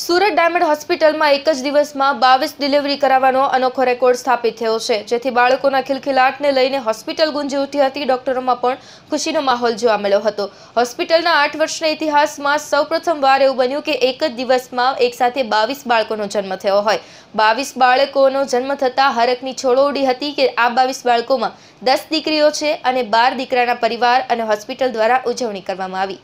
Surat diamond હોસ્પિટલમાં એક જ દિવસમાં બાવીસ ડિલિવરી કરાવવાનો અનોખો રેકોર્ડ સ્થાપિત થયો છે. જેથી બાળકોના ખિલખિલાટને લઈને હોસ્પિટલ ગુંજી ઉઠી હતી. ડોક્ટરોમાં પણ ખુશીનો માહોલ જોવા મળ્યો હતો. હોસ્પિટલના આઠ વર્ષના ઇતિહાસમાં સૌપ્રથમ વાર એવું બન્યું કે એક જ દિવસમાં એકસાથે બાવીસ બાળકોનો જન્મ થયો હોય. બાવીસ બાળકોનો જન્મ થતાં હરકની છોડોડી હતી કે આ બાવીસ બાળકોમાં દસ દીકરીઓ છે અને બાર દીકરાના પરિવાર અને હોસ્પિટલ દ્વારા ઉજવણી કરવામાં આવી.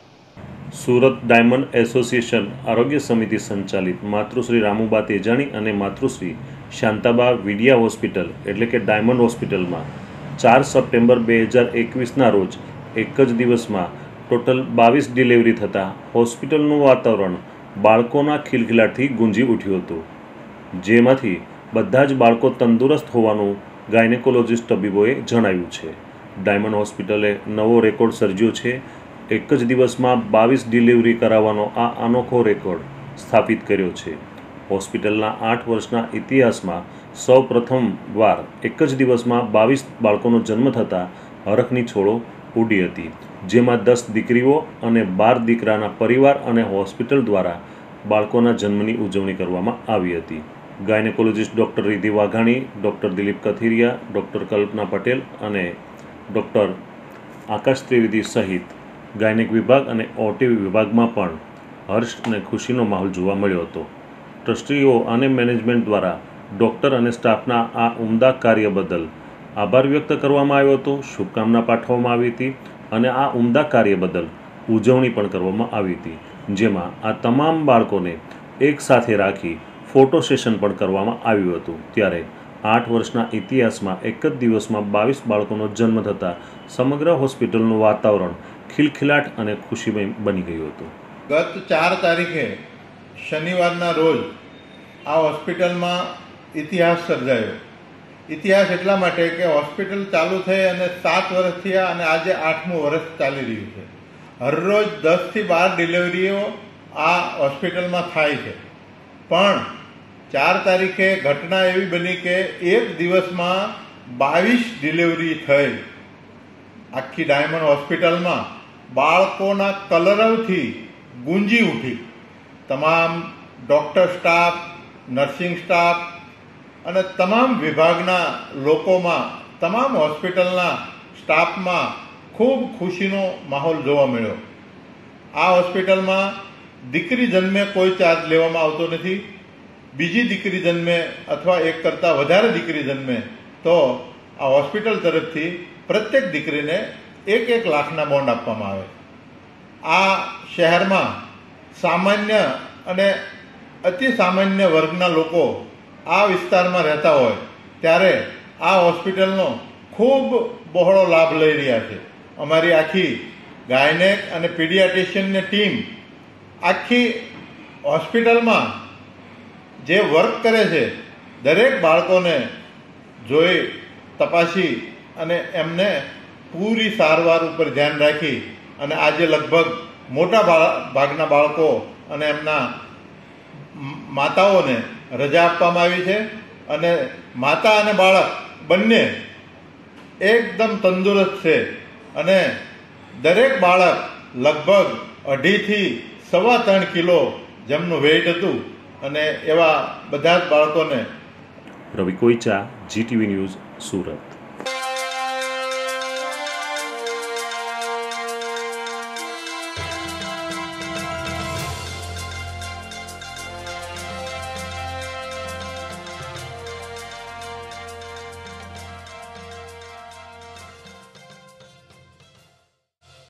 સુરત ડાયમંડ એસોસિએશન આરોગ્ય સમિતિ સંચાલિત માતૃશ્રી રામુબા તેજાણી અને માતૃશ્રી શાંતાબા વિડિયા હોસ્પિટલ, એટલે કે ડાયમંડ હોસ્પિટલમાં ચાર સપ્ટેમ્બર બે હજાર એકવીસના રોજ એક જ દિવસમાં ટોટલ બાવીસ ડિલિવરી થતાં હોસ્પિટલનું વાતાવરણ બાળકોના ખિલખિલાટથી ગુંજી ઉઠ્યું હતું. જેમાંથી બધા જ બાળકો તંદુરસ્ત હોવાનું ગાયનેકોલોજીસ્ટ તબીબોએ જણાવ્યું છે. ડાયમંડ હોસ્પિટલે નવો રેકોર્ડ સર્જ્યો છે. એક જ દિવસમાં બાવીસ ડિલિવરી કરાવવાનો આ અનોખો રેકોર્ડ સ્થાપિત કર્યો છે. હોસ્પિટલના આઠ વર્ષના ઇતિહાસમાં સૌ પ્રથમવાર એક જ દિવસમાં બાવીસ બાળકોનો જન્મ થતાં હરખની છોડો ઉડી હતી, જેમાં દસ દીકરીઓ અને બાર દીકરાના પરિવાર અને હોસ્પિટલ દ્વારા બાળકોના જન્મની ઉજવણી કરવામાં આવી હતી. Gynaecologist doctor Ridhi Vaghani, doctor Dilip Kathiriya, doctor Kalpana Patel અને ડૉક્ટર આકાશ ત્રિવેદી સહિત ગાયનેક વિભાગ અને ઓટીવી વિભાગમાં પણ હર્ષ અને ખુશીનો માહોલ જોવા મળ્યો હતો. ટ્રસ્ટીઓ અને મેનેજમેન્ટ દ્વારા ડૉક્ટર અને સ્ટાફના આ ઉમદા કાર્ય બદલ આભાર વ્યક્ત કરવામાં આવ્યો હતો. શુભકામના પાઠવવામાં આવી હતી અને આ ઉમદા કાર્ય બદલ ઉજવણી પણ કરવામાં આવી હતી. જેમાં આ તમામ બાળકોને એક સાથે રાખી ફોટો સેશન પણ કરવામાં આવ્યું હતું. ત્યારે આઠ વર્ષના ઇતિહાસમાં એક જ દિવસમાં બાવીસ બાળકોનો જન્મ થતાં સમગ્ર હોસ્પિટલનું વાતાવરણ ખિલખિલાટ અને ખુશીમય બની ગયું હતું. ગત ચાર તારીખે શનિવારના રોજ આ હોસ્પિટલમાં ઇતિહાસ સર્જાયો. ઇતિહાસ એટલા માટે કે હોસ્પિટલ ચાલુ થઈ અને સાત વર્ષ થયા અને આજે આઠમું વર્ષ ચાલી રહ્યું છે. હરરોજ દસથી બાર ડિલિવરીઓ આ હોસ્પિટલમાં થાય છે. પણ ચાર તારીખે ઘટના એવી બની કે એક દિવસમાં બાવીસ ડિલિવરી થઈ આખી ડાયમંડ હોસ્પિટલમાં બાળકોના કલરવથી ગુંજી ઉઠી. તમામ ડૉક્ટર સ્ટાફ, નર્સિંગ સ્ટાફ અને તમામ વિભાગના લોકોમાં, તમામ હોસ્પિટલના સ્ટાફમાં ખૂબ ખુશીનો માહોલ જોવા મળ્યો. આ હોસ્પિટલમાં દીકરી જન્મે કોઈ ચાર્જ લેવામાં આવતો નથી. બીજી દીકરી જન્મે અથવા એક કરતાં વધારે દીકરી જન્મે તો આ હોસ્પિટલ તરફથી પ્રત્યેક દીકરીને એક એક લાખના બોન્ડ આપવામાં આવે. આ શહેરમાં સામાન્ય અને અતિ સામાન્ય વર્ગના લોકો આ વિસ્તારમાં રહેતા હોય, ત્યારે આ હોસ્પિટલનો ખૂબ બહોળો લાભ લઈ રહ્યા છે. અમારી આખી ગાયનેક અને પીડિયાટ્રિશિયનની ટીમ આખી હોસ્પિટલમાં જે વર્ક કરે છે, દરેક બાળકોને જોઈ, તપાસી અને એમને પૂરી સારવાર ઉપર ધ્યાન રાખી અને આજે લગભગ મોટા ભાગના બાળકો અને એમના માતાઓને રજા આપવામાં આવી છે અને માતા અને બાળક બંને એકદમ તંદુરસ્ત છે અને દરેક બાળક લગભગ અઢીથી સવા ત્રણ કિલો જેમનું વેઇટ હતું અને એવા બધા જ બાળકોને રવિ કોઈચા જીટીવી ન્યૂઝ, સુરત.